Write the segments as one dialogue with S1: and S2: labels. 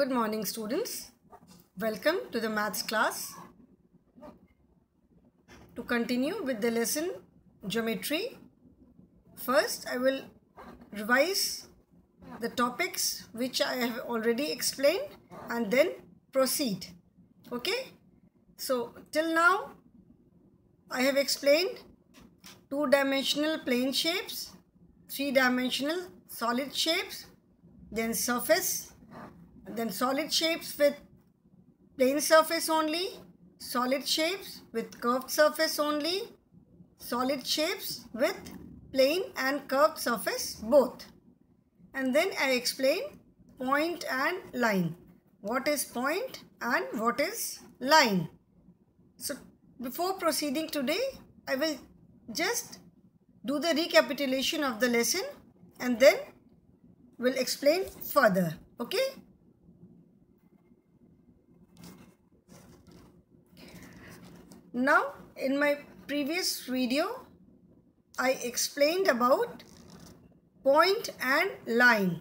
S1: Good morning, students. Welcome to the maths class. To continue with the lesson geometry, first I will revise the topics which I have already explained and then proceed. Okay? So, till now I have explained two dimensional plane shapes, three dimensional solid shapes, then surface, then solid shapes with plane surface only, solid shapes with curved surface only, solid shapes with plane and curved surface both. And then I explain point and line. What is point and what is line? So before proceeding today, I will just do the recapitulation of the lesson and then we will explain further. Okay? Now, in my previous video, I explained about point and line.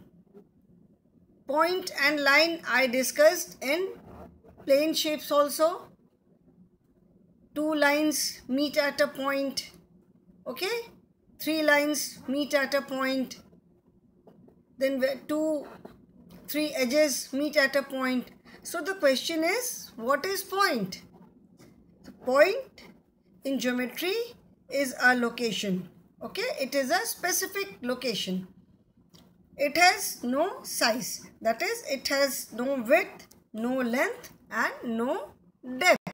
S1: Point and line I discussed in plane shapes also. Two lines meet at a point. Okay? Three lines meet at a point. Then two, three edges meet at a point. So the question is, what is point? Point in geometry is a location. Okay, it is a specific location. It has no size. That is, it has no width, no length and no depth.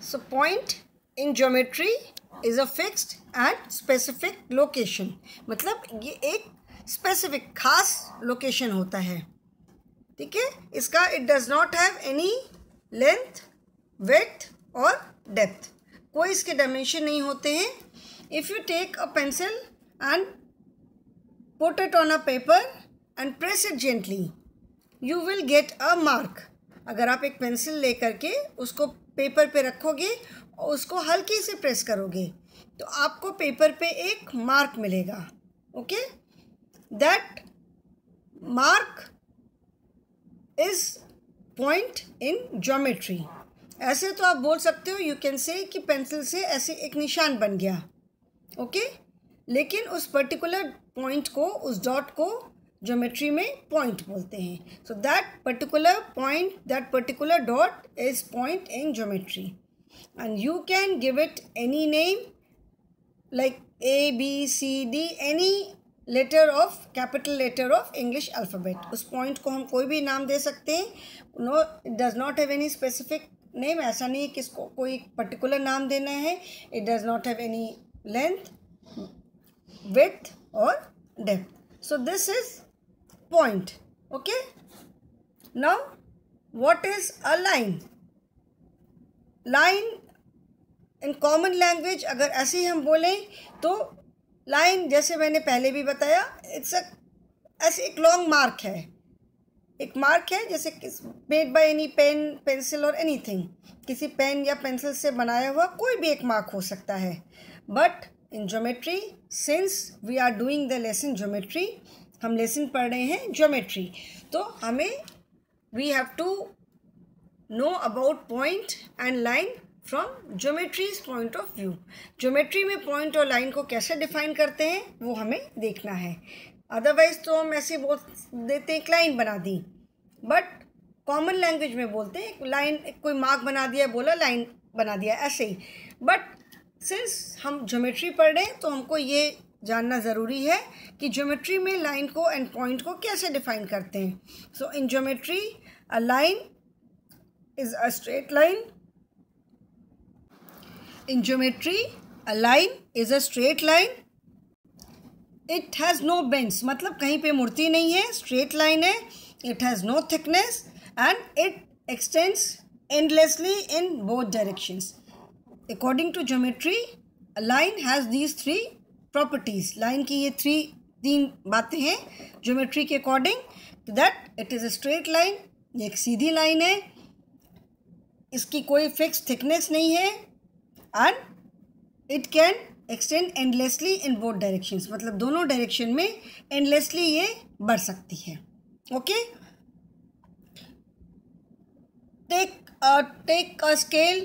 S1: So point in geometry is a fixed and specific location. मतलब ये एक specific खास location होता है ठीक है इसका it does not have any length, width और depth. कोई इसके डायमेंशन नहीं होते हैं। If you take a pencil and put it on a paper and press it gently you will get a mark अगर आप एक पेंसिल लेकर के उसको पेपर पे रखोगे और उसको हल्की से प्रेस करोगे तो आपको पेपर पे एक मार्क मिलेगा। Okay that mark is point in geometry ऐसे तो आप बोल सकते हो यू कैन से कि पेंसिल से ऐसे एक निशान बन गया। ओके लेकिन उस पर्टिकुलर पॉइंट को, उस डॉट को ज्योमेट्री में पॉइंट बोलते हैं। So that particular point that particular dot is point in geometry and you can give it any name like A B C D any letter of, capital letter of English alphabet. उस point को हम कोई भी नाम दे सकते हैं। No does not have any specific name. ऐसा नहीं है कि इसको कोई पर्टिकुलर नाम देना है। It does not have any length with और depth so this is point okay now what is a line line in common language अगर ऐसे ही हम बोलें तो लाइन जैसे मैंने पहले भी बताया इट्स अ ऐसे एक लॉन्ग मार्क है। एक मार्क है जैसे made by any pen pencil और एनीथिंग किसी पेन या पेंसिल से बनाया हुआ कोई भी एक मार्क हो सकता है। But in geometry since we are doing the lesson geometry हम लेसन पढ़ रहे हैं ज्योमेट्री तो हमें we have to know about point and line from geometry's point of view geometry में पॉइंट और लाइन को कैसे डिफाइन करते हैं, वो हमें देखना है। अदरवाइज़ तो हम ऐसे बोल देते हैं, एक लाइन बना दी। बट कॉमन लैंग्वेज में बोलते हैं लाइन कोई मार्क बना दिया, बोला लाइन बना दिया, ऐसे ही। बट सिंस हम ज्योमेट्री पढ़ रहे हैं तो हमको ये जानना ज़रूरी है कि ज्योमेट्री में लाइन को एंड पॉइंट को कैसे डिफाइन करते हैं। So in geometry a line is a straight line in geometry a line is a straight line it has no bends मतलब कहीं पे मूर्ति नहीं है स्ट्रेट लाइन है. It has no thickness and it extends endlessly in both directions according to geometry line has these three properties line की ये three तीन बातें हैं ज्योमेट्री के according that it is a straight line ये एक सीधी line है. इसकी कोई फिक्स थिकनेस नहीं है. And it can extend endlessly in both directions मतलब दोनों डायरेक्शन में एंडलेसली ये बढ़ सकती है। Okay take uh, take a scale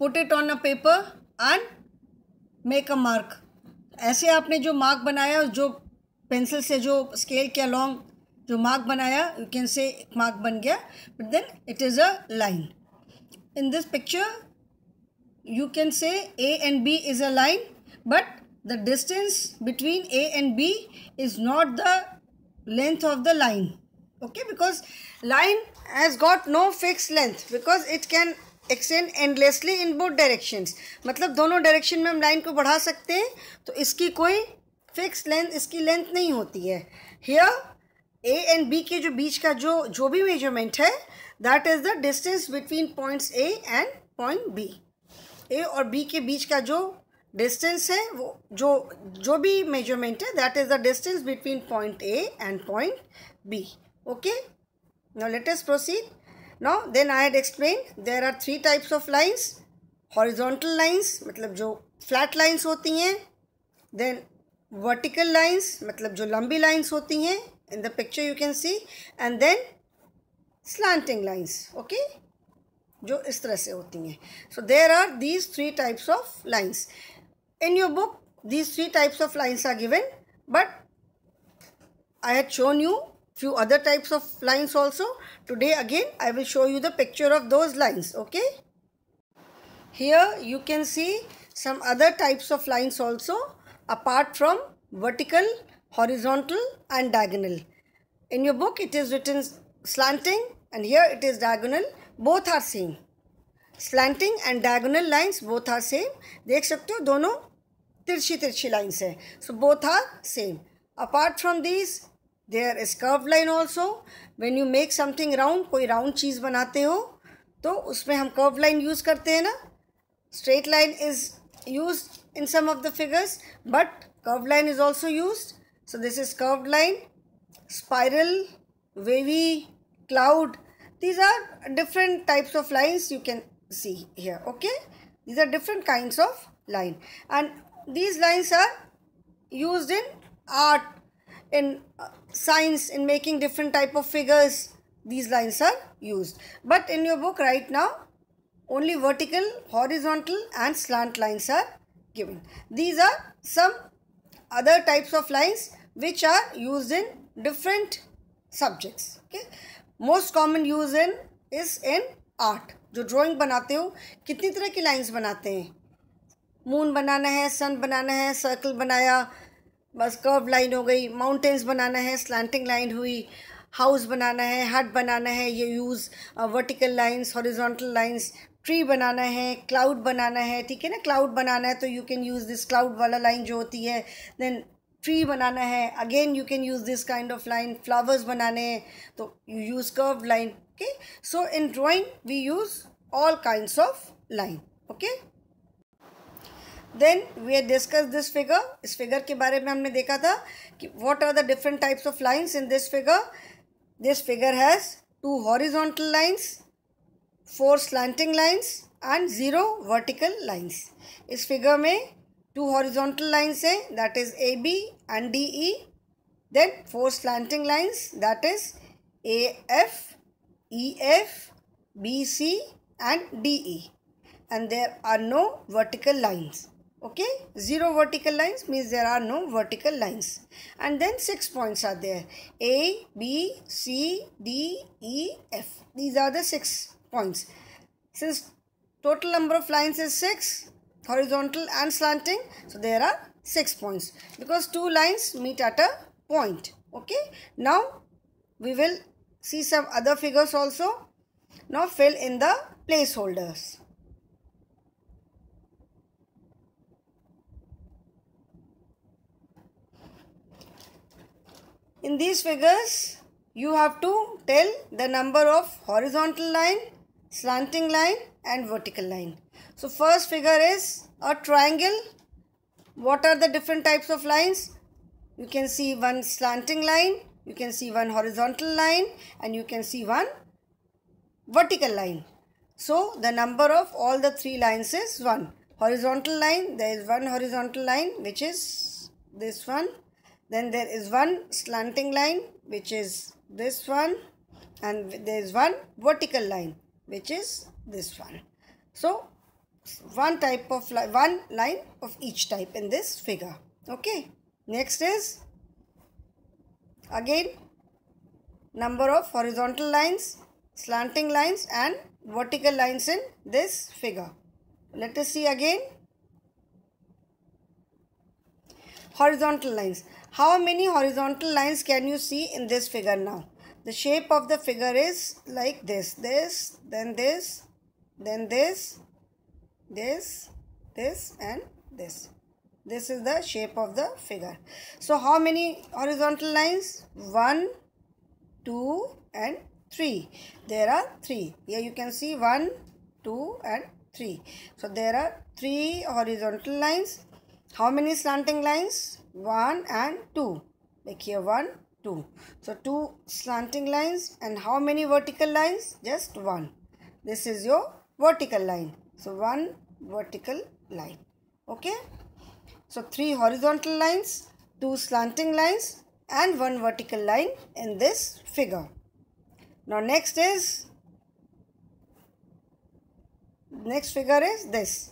S1: put it a paper and make a mark. ऐसे आपने जो मार्क बनाया जो पेंसिल से जो स्केल के अलॉन्ग जो मार्क बनाया यू कैन से मार्क बन गया but then it is a line in this picture you can say A and B is a line but the distance between A and B is not the length of the line okay because line has got no fixed length because it can extend endlessly in both directions मतलब दोनों direction में हम line को बढ़ा सकते हैं तो इसकी कोई फिक्स लेंथ इसकी लेंथ नहीं होती है हियर ए एंड बी के जो बीच का जो जो भी मेज़रमेंट है that is the distance between points A and point B A और बी के बीच का जो डिस्टेंस है, वो, जो जो भी मेज़रमेंट है that is the distance between point A and point B okay now let us proceed now then I had explain there are three types of lines horizontal lines मतलब जो फ्लैट लाइंस होती हैं देन vertical lines मतलब जो लंबी lines होती हैं in the picture you can see and then slanting lines okay जो इस तरह से होती हैं। So there are these three types of lines in your book these three types of lines are given but I had shown you few other types of lines also today again I will show you the picture of those lines okay here you can see some other types of lines also apart from vertical horizontal and diagonal in your book it is written slanting and here it is diagonal both are same slanting and diagonal lines both are same देख सकते हो, दोनों तिरछी तिरछी lines है। So both are same apart from this there is curve line also when you make something round कोई round चीज़ बनाते हो तो उसमें हम कर्व लाइन यूज़ करते हैं ना। Straight line is use in some of the figures but curve line is also use so this is curve line spiral wavy cloud these are different types of lines you can see here okay? These are different kinds of line. And these lines are used in art in uh, science in making different type of figures. These lines are used. But in your book right now only vertical horizontal and slant lines are given. These are some other types of lines which are used in different subjects okay most common use in is in art जो drawing बनाते हो, कितनी तरह की lines बनाते हैं? Moon बनाना है सन बनाना है सर्कल बनाया, बस कर्व लाइन हो गई माउंटेन्स बनाना है स्लैंटिंग लाइन हुई हाउस बनाना है हट बनाना है, ये use vertical lines horizontal lines tree बनाना है क्लाउड बनाना है, ठीक है ना? क्लाउड बनाना है तो you can use this cloud वाला लाइन जो होती है देन ट्री बनाना है again you can use this kind of line flowers बनाने हैं तो you use curve line okay so in drawing we use all kinds of line okay then we have discuss this figure इस figure के बारे में हमने देखा था कि what are the different types of lines in this figure this figure has two horizontal lines four slanting lines and zero vertical lines इस figure में two horizontal lines say that is AB and DE. Then four slanting lines that is AF, EF, BC and DE. And there are no vertical lines. Okay, zero vertical lines means there are no vertical lines. And then six points are there. A, B, C, D, E, F. These are the six points. Since total number of lines is six, horizontal and slanting. So there are 6 points because two lines meet at a point. Okay. Now we will see some other figures also. Now fill in the placeholders. In these figures, you have to tell the number of horizontal line, slanting line and vertical line. So first figure is a triangle. What are the different types of lines? You can see one slanting line, you can see one horizontal line and you can see one vertical line. So the number of all the three lines is 1. Horizontal line, there is one horizontal line which is this one. then there is one slanting line which is this one and there is one vertical line which is this one so one type of li one line of each type in this figure. Okay. Next is again number of horizontal lines slanting lines and vertical lines in this figure. Let us see again. Horizontal lines. How many horizontal lines can you see in this figure now? The shape of the figure is like this this then this then this this this and this. This is the shape of the figure. So how many horizontal lines? One two and three. There are three. Here you can see one two and three. So there are three horizontal lines. How many slanting lines? One and two. Like here one 2. So 2 slanting lines. And how many vertical lines? Just 1. This is your vertical line. So 1 vertical line. Okay. So 3 horizontal lines, 2 slanting lines and 1 vertical line in this figure. Now next is, next figure is this.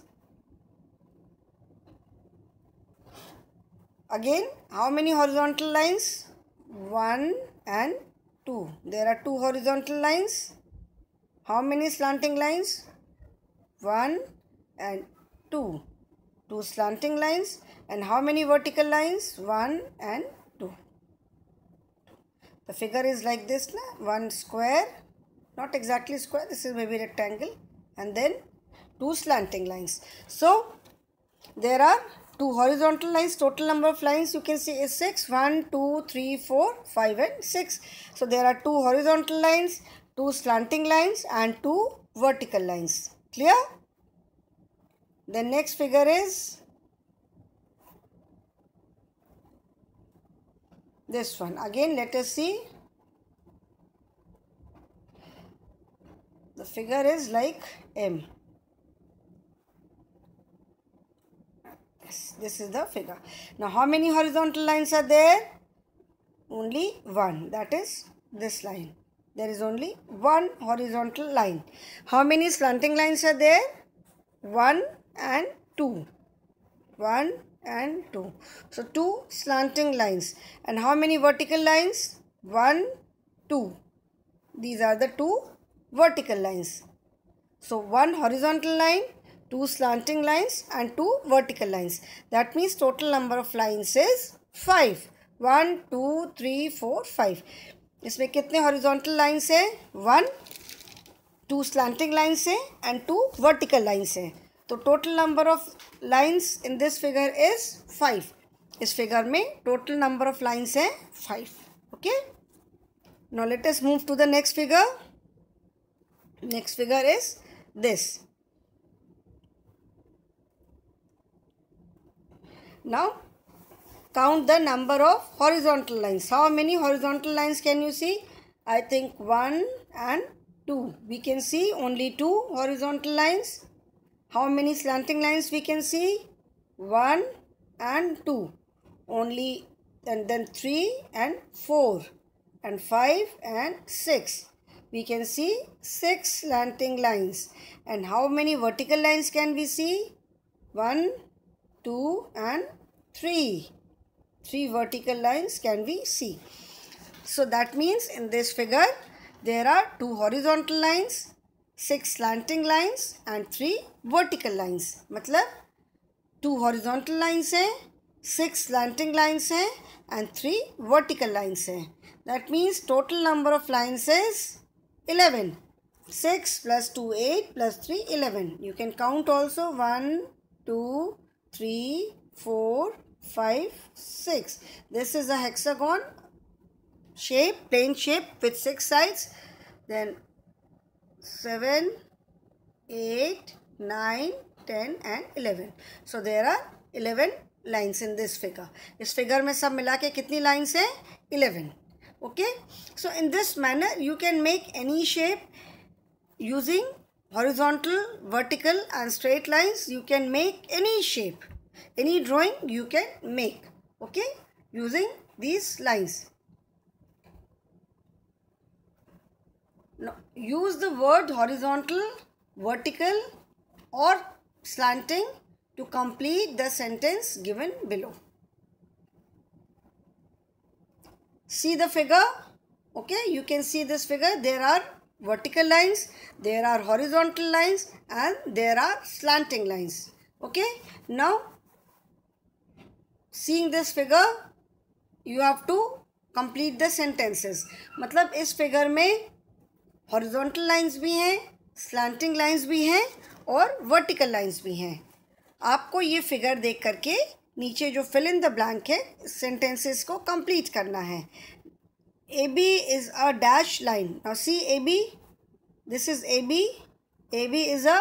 S1: Again, how many horizontal lines? 1 and 2. There are two horizontal lines. How many slanting lines? 1 and 2. Two slanting lines. And how many vertical lines? 1 and 2. The figure is like this. Na? One square. Not exactly square. This is maybe rectangle. And then two slanting lines. So, there are two horizontal lines total number of lines you can see is 6 1 2 3 4 5 and 6 so there are two horizontal lines two slanting lines and two vertical lines clear the next figure is this one. Again let us see. The figure is like m. This is the figure. Now how many horizontal lines are there? Only one. That is this line. There is only one horizontal line. How many slanting lines are there? One and two one and two so two slanting lines and how many vertical lines one two these are the two vertical lines so one horizontal line two slanting lines and two vertical lines. That means total number of lines is 5. 1, 2, 3, 4, 5. इसमें कितने horizontal lines है one two slanting lines है and two vertical lines है तो total number of lines in this figure is five इस figure में total number of lines है five okay now let us move to the next figure next figure is this Now count the number of horizontal lines. How many horizontal lines can you see? I think 1 and 2. We can see only 2 horizontal lines. how many slanting lines we can see? 1 and 2. Only and then 3 and 4 and 5 and 6. We can see 6 slanting lines. And how many vertical lines can we see? 1, 2 and 3. 3 vertical lines can we see. So that means in this figure there are 2 horizontal lines, 6 slanting lines and 3 vertical lines. मतलब 2 horizontal lines हैं, 6 slanting lines हैं and 3 vertical lines हैं. That means total number of lines is 11. 6 plus 2 8 plus 3 11. You can count also 1, 2, 3, 4, 5, 6. This is a hexagon shape, plane shape with 6 sides. Then 7, 8, 9, 10 and 11. So there are 11 lines in this figure. इस figure में सब मिला के कितनी lines हैं? 11. Okay. So in this manner you can make any shape using horizontal, vertical and straight lines. You can make any shape any drawing you can make okay using these lines. Use the word horizontal, vertical or slanting to complete the sentence given below. See the figure? Okay, you can see this figure. There are vertical lines, there are horizontal lines and there are slanting lines. Okay, now seeing this figure, you have to complete the sentences. मतलब इस figure में horizontal lines भी हैं, slanting lines भी हैं और vertical lines भी हैं। आपको ये फिगर देख करके नीचे जो फिल इन द ब्लैंक है सेंटेंसेस को कंप्लीट करना है। A B is a dash line now see A B this is A B A B is a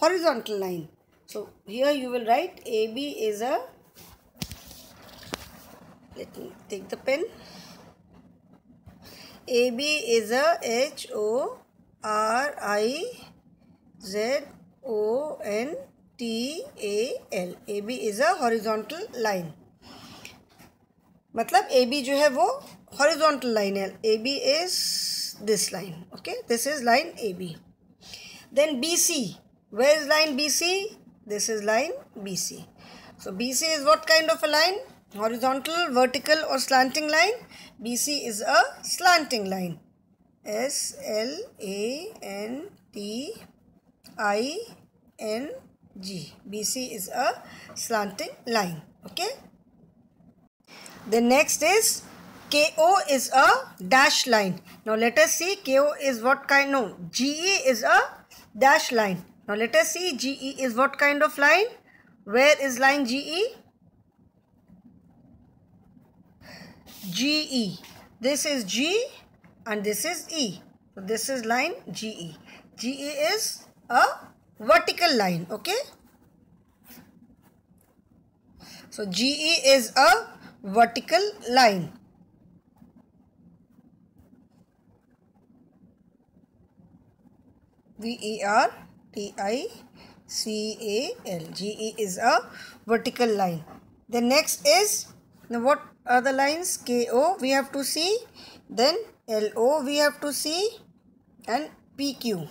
S1: horizontal line so here you will write A B is a let me take the pen ab is a h o r i z o n T A L A B is a horizontal line मतलब A B जो है वो हॉरिजॉन्टल लाइन है. A B is this line okay this is line A B then B C way is line B C this is line B C so BC is what kind of a line? Horizontal vertical or slanting line BC is a slanting line S L A N T I N G. BC is a slanting line. Okay. The next is KO is a dash line. Now let us see KO is what kind? No, GE is a dash line. Now let us see GE is what kind of line? Where is line GE? GE. This is G and this is E. So this is line GE. GE is a vertical line okay so GE is a vertical line V E R T I C A L G E is a vertical line the next is now what are the lines K O we have to see then L O we have to see and P Q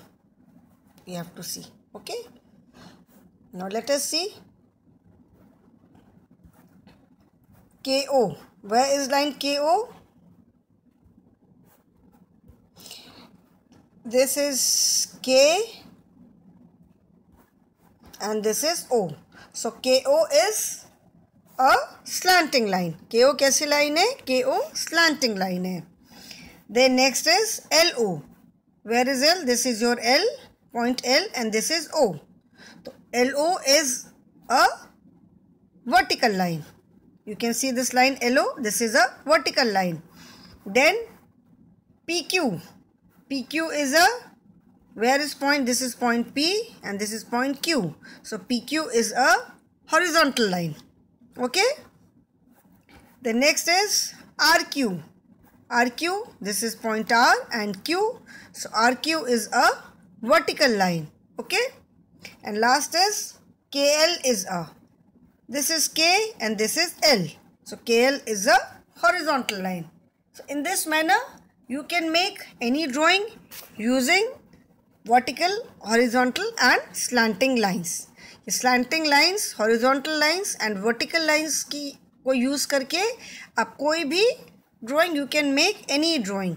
S1: we have to see okay? Now let us see. KO where is line KO this is K and this is O. So KO is a slanting line KO कैसी line है KO slanting line है then next is LO where is L this is your L point L and this is O. So LO is a vertical line. You can see this line LO. This is a vertical line. Then PQ. PQ is a where is point? This is point P and this is point Q. So PQ is a horizontal line. Okay. The next is RQ. RQ, this is point R and Q. So RQ is a vertical line okay and last is KL is a this is K and this is L so KL is a horizontal line so in this manner you can make any drawing using vertical horizontal and slanting lines slanting lines horizontal lines and vertical lines की, को use करके आप कोई भी drawing you can make any drawing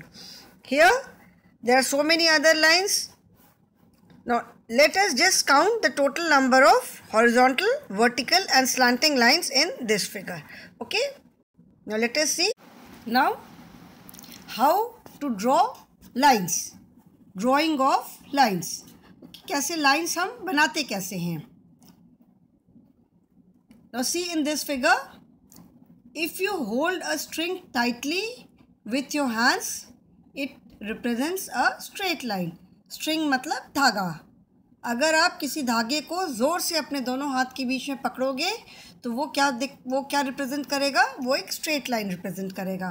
S1: here there are so many other lines not let's just count the total number of horizontal vertical and slanting lines in this figure okay now let's see now how to draw lines drawing of lines कैसे lines हम बनाते कैसे हैं? Now, see in this figure. If you hold a string tightly with your hands, it represents a straight line. String मतलब धागा अगर आप किसी धागे को ज़ोर से अपने दोनों हाथ के बीच में पकड़ोगे तो वो क्या दिख वो क्या रिप्रेजेंट करेगा वो एक स्ट्रेट लाइन रिप्रेजेंट करेगा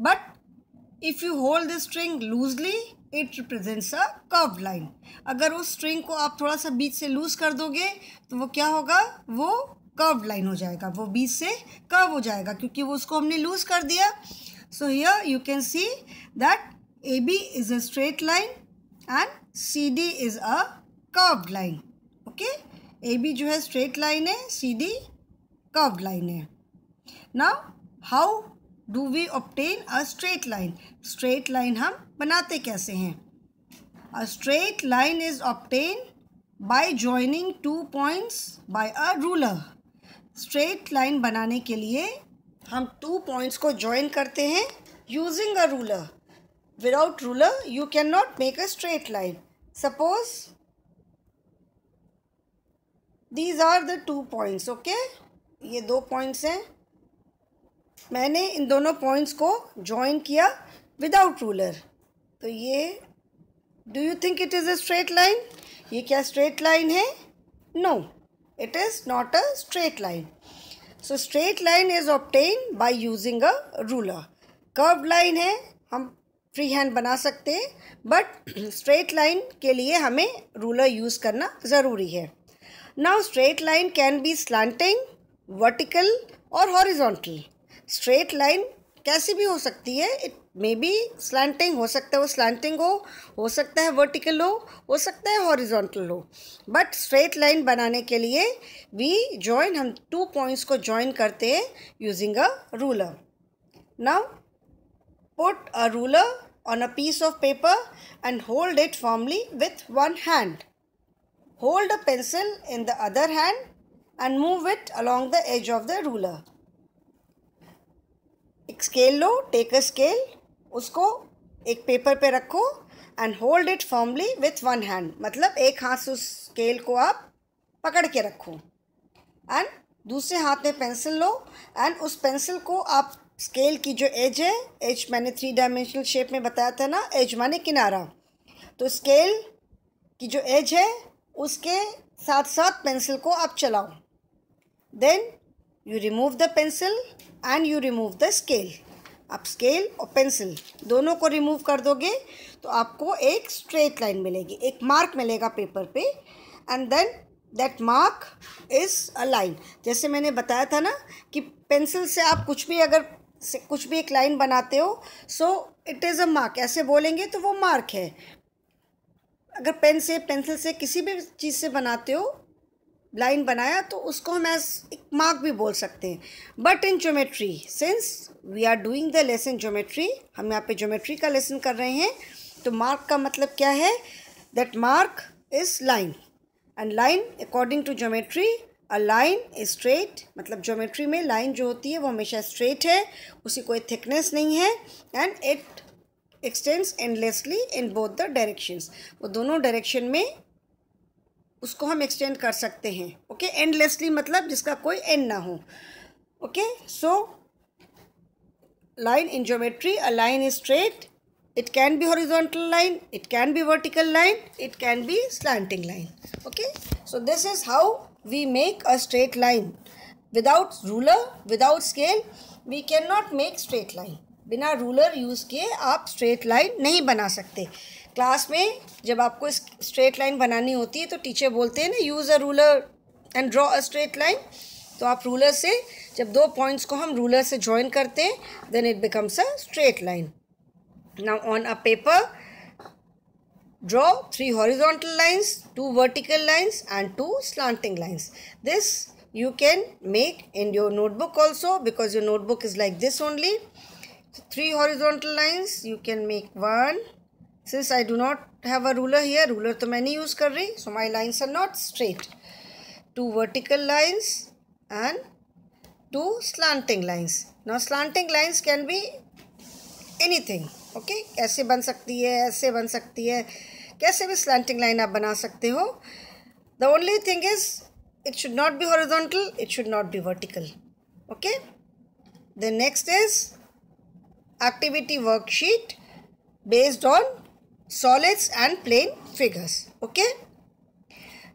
S1: but if you hold this string loosely it represents a curve line अगर उस स्ट्रिंग को आप थोड़ा सा बीच से लूज़ कर दोगे तो वो क्या होगा वो कर्व लाइन हो जाएगा, वो बीच से कर्व हो जाएगा, क्योंकि वो उसको हमने लूज कर दिया। So here you can see that A B is a straight line and C D is a curve line okay A B जो है स्ट्रेट लाइन है सी डी कर्व लाइन है। Now how do we obtain a straight line straight line हम बनाते कैसे हैं? A straight line is obtain by joining two points by a ruler straight line बनाने के लिए हम टू पॉइंट्स को ज्वाइन करते हैं using a ruler without ruler you can not make a straight line suppose these are the two points okay ये दो points हैं। मैंने इन दोनों पॉइंट्स को ज्वाइन किया विदाउट रूलर तो ये do you think it is a straight line ये क्या स्ट्रेट लाइन है? No it is not a straight line so straight line is obtain by using a ruler curve line है, हम free hand बना सकते हैं बट स्ट्रेट लाइन के लिए हमें रूलर यूज़ करना ज़रूरी है। Now straight line can be slanting vertical और हॉरिजॉन्टल स्ट्रेट लाइन कैसी भी हो सकती है इट मे बी स्लैंटिंग हो सकता है, वो स्लैंटिंग हो हो सकता है वर्टिकल हो हो सकता है हॉरिजॉन्टल हो। बट स्ट्रेट लाइन बनाने के लिए वी जॉइन हम टू पॉइंट्स को जॉइन करते हैं using a ruler now put a ruler on a piece of paper and hold it formally with one hand hold a pencil in the other hand and move it along the edge of the ruler एक scale लो take a scale उसको एक paper पे रखो and hold it formally with one hand मतलब एक हाथ से उस स्केल को आप पकड़ के रखो। एंड दूसरे हाथ में पेंसिल लो एंड उस पेंसिल को आप स्केल की जो एज है एज मैंने थ्री डायमेंशनल शेप में बताया था ना एज माने किनारा। तो स्केल की जो एज है, उसके साथ साथ पेंसिल को आप चलाओ। Then you remove the pencil and you remove the scale आप स्केल और पेंसिल दोनों को रिमूव कर दोगे तो आपको एक स्ट्रेट लाइन मिलेगी। एक मार्क मिलेगा पेपर पे and then that mark is a line जैसे मैंने बताया था ना कि पेंसिल से आप कुछ भी अगर से कुछ भी एक लाइन बनाते हो so it is a mark ऐसे बोलेंगे तो वो मार्क है। अगर पेन से पेंसिल से किसी भी चीज़ से बनाते हो लाइन बनाया तो उसको हम एज एक मार्क भी बोल सकते हैं। But in geometry since we are doing the lesson geometry हम यहाँ पे ज्योमेट्री का लेसन कर रहे हैं तो मार्क का मतलब क्या है? That mark is line and line according to geometry a line is straight मतलब ज्योमेट्री में लाइन जो होती है, वो हमेशा स्ट्रेट है, उसी कोई थिकनेस नहीं है and it extends endlessly in both the directions वो दोनों डायरेक्शन में उसको हम एक्सटेंड कर सकते हैं ओके एंडलेसली मतलब जिसका कोई एंड ना हो okay so line in geometry a line is straight it can be horizontal line it can be vertical line it can be slanting line okay so this is how we make a straight line without ruler without scale we can not make straight line बिना ruler use किए आप straight line नहीं बना सकते। Class में जब आपको straight line बनानी होती है तो टीचर बोलते हैं ना use a ruler and draw a straight line तो आप रूलर से, जब दो पॉइंट्स को हम रूलर से ज्वाइन करते हैं then it becomes a straight line now on a paper draw three horizontal lines two vertical lines and two slanting lines this you can make in your notebook also, because your notebook is like this only. Three horizontal you can make one since I do not have a ruler here ruler तो मैं नहीं use कर रही so my lines are not straight two vertical lines and two slanting lines no slanting lines can be anything okay कैसे बन सकती है, ऐसे बन सकती है, कैसे भी स्लांटिंग लाइन आप बना सकते हो। The only thing is it should not be horizontal it should not be vertical okay the next is activity worksheet based on solids and plane figures okay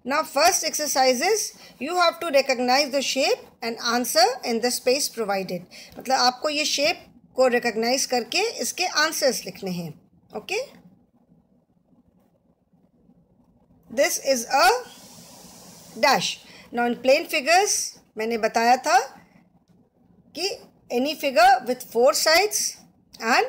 S1: now first exercises you have to recognize the shape and answer in the space provided मतलब आपको ये shape को recognize करके इसके answers लिखने हैं okay this is a dash now in plane figures मैंने बताया था कि any figure with four sides and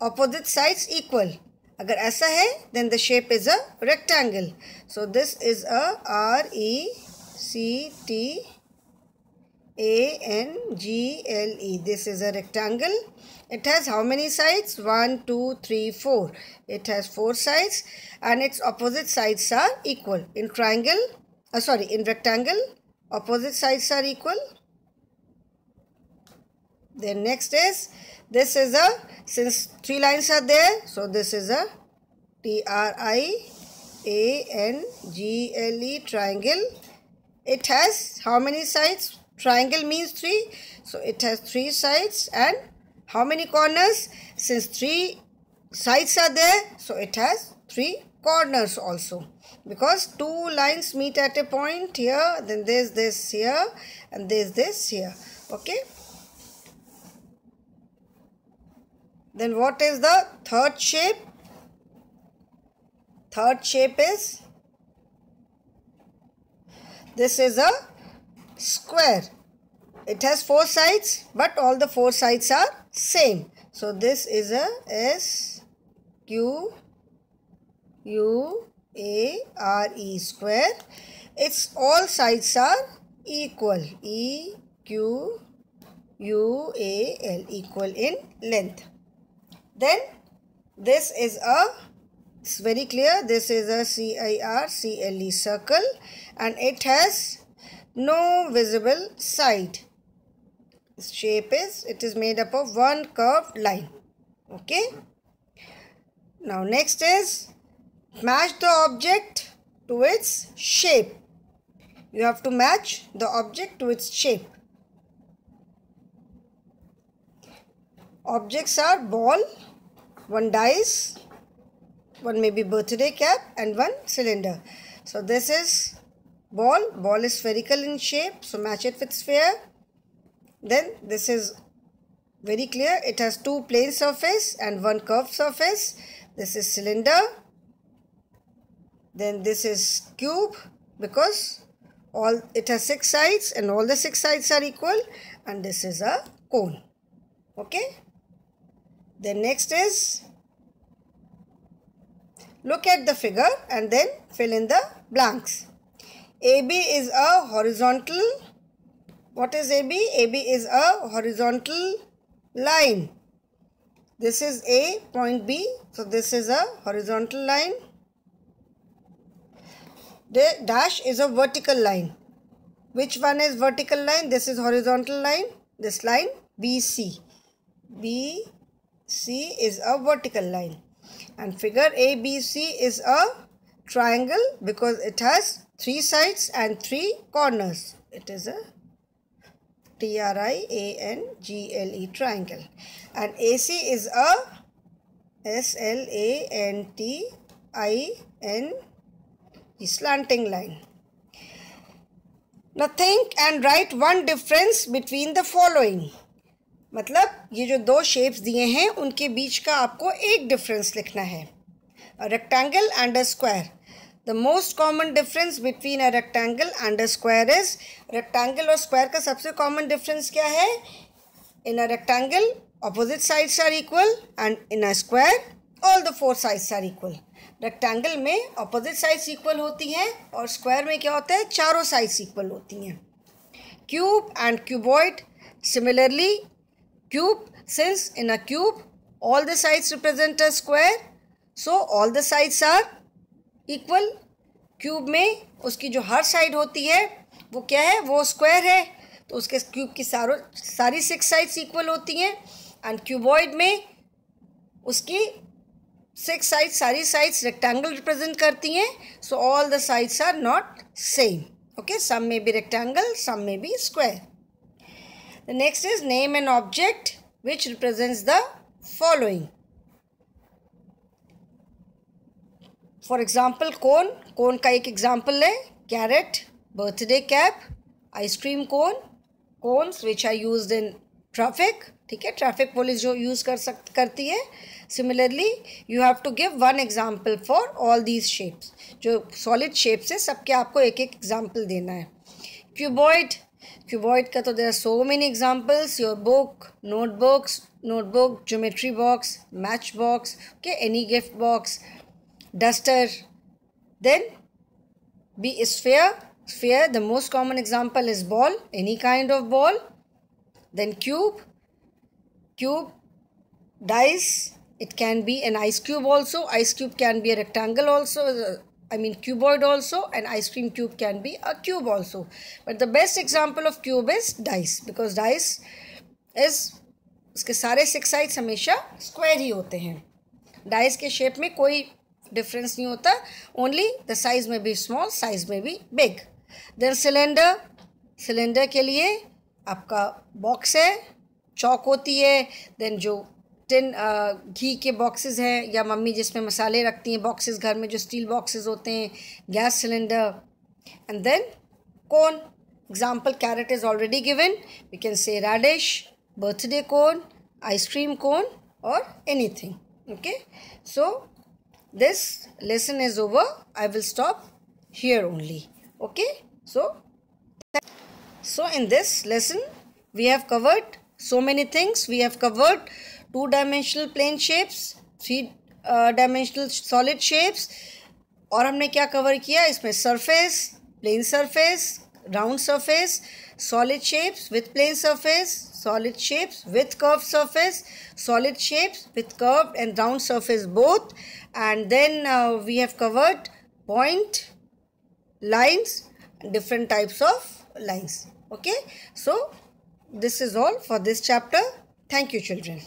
S1: opposite sides equal अगर ऐसा है then the shape is a rectangle so this is a R E C T A N G L E this is a rectangle it has how many sides 1 2 3 4 it has four sides and its opposite sides are equal in triangle uh, sorry in rectangle opposite sides are equal then next is this is a since three lines are there so this is a t r i a n g l e triangle it has how many sides triangle means three so it has three sides and how many corners? Since three sides are there, so it has three corners also. Because two lines meet at a point here, then there's this here, and there's this here. Okay. Then what is the third shape? Third shape is this is a square. It has four sides, but all the four sides are same. So this is a S Q U A R E square. Its all sides are equal. E Q U A L equal in length. Then this is a it's very clear this is a C I R C L E circle and it has no visible side. Shape is it is made up of one curved line okay? Now next is match the object to its shape. You have to match the object to its shape objects are ball one dice one may be birthday cap and one cylinder so this is ball ball is spherical in shape so match it with sphere then this is very clear. It has two plane surface and one curved surface. This is cylinder. Then this is cube because all it has six sides and all the six sides are equal and this is a cone. Okay. Then next is look at the figure and then fill in the blanks. AB is a horizontal what is AB? AB is a horizontal line. This is A, point B. So, this is a horizontal line. The dash is a vertical line. Which one is vertical line? This is horizontal line. This line BC. BC is a vertical line. And figure ABC is a triangle because it has three sides and three corners. It is a T-R-I-A-N-G-L-E triangle and AC is a S-L-A-N-T-I-N slanting line. Now think and write one difference between the following. मतलब ये जो दो shapes दिए हैं, उनके बीच का आपको एक डिफरेंस लिखना है। Rectangle and a square the most common difference between a rectangle and a square is rectangle और स्क्वायर का सबसे कॉमन डिफरेंस क्या है? In a rectangle opposite sides are equal and in a square all the four sides are equal rectangle में opposite sides equal होती हैं और square में क्या होता है? चारों साइड्स इक्वल होती हैं। Cube and cuboid similarly cube since in a cube all the sides represent a square, so all the sides are equal cube में उसकी जो हर साइड होती है, वो क्या है? वो स्क्वायर है। तो उसके क्यूब की सारों, सारी सिक्स साइड्स इक्वल होती हैं एंड क्यूबॉइड में उसकी सिक्स साइड्स सारी साइड्स रेक्टेंगल रिप्रेजेंट करती हैं so all the sides are not same okay some may be rectangle some may be square the next is name an object which represents the following for example cone cone का एक example है carrot birthday cap ice cream cone cones which are use in traffic ठीक है? Traffic police जो use कर सक, करती है. Similarly you have to give one example for all these shapes जो सॉलिड शेप्स है, सबके आपको एक एक एग्ज़ाम्पल देना है. Cuboid cuboid ka to there are so many examples. Your book notebooks notebook geometry box matchbox okay any gift box duster. Then b sphere. Sphere the most common example is ball any kind of ball. Then cube. Cube dice. It can be an ice cube also. Ice cube can be a rectangle also I mean cuboid also, and ice cream cube can be a cube also. But the best example of cube is dice, because dice is उसके सारे six sides हमेशा square ही होते हैं dice के shape में कोई difference नहीं होता ओनली द साइज़ में भी स्मॉल साइज़ में भी बिग देन सिलेंडर सिलेंडर के लिए आपका बॉक्स है चौक होती है देन जो टिन घी के बॉक्सेस हैं या मम्मी जिसमें मसाले रखती हैं बॉक्सेस घर में जो स्टील बॉक्सेस होते हैं gas cylinder and then cone example carrot is already given we can say radish birthday cone ice cream cone और anything okay so this lesson is over I will stop here only okay so so in this lesson, we have covered so many things. We have covered two dimensional plane shapes three dimensional solid shapes और हमने क्या cover किया? इसमें surface plane surface round surface solid shapes with plane surface solid shapes with curve surface solid shapes with curve and round surface both and then we have covered point lines different types of lines okay? So, this is all for this chapter. Thank you, children.